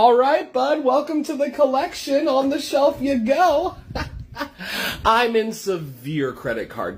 All right, bud, welcome to the collection. On the shelf you go. I'm in severe credit card